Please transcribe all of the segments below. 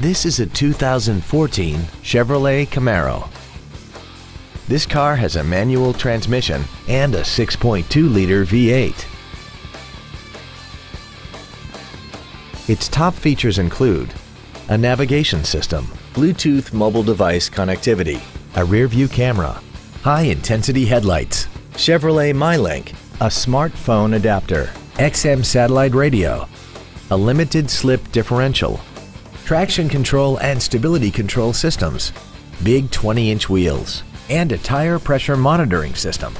This is a 2014 Chevrolet Camaro. This car has a manual transmission and a 6.2-liter V8. Its top features include a navigation system, Bluetooth mobile device connectivity, a rear-view camera, high-intensity headlights, Chevrolet MyLink, a smartphone adapter, XM satellite radio, a limited slip differential, traction control and stability control systems, big 20-inch wheels, and a tire pressure monitoring system.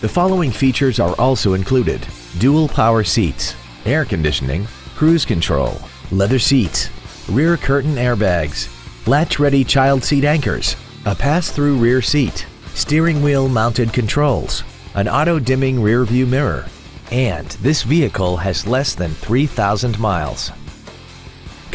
The following features are also included. Dual power seats, air conditioning, cruise control, leather seats, rear curtain airbags, latch-ready child seat anchors, a pass-through rear seat, steering wheel mounted controls, an auto-dimming rear view mirror, and this vehicle has less than 3,000 miles.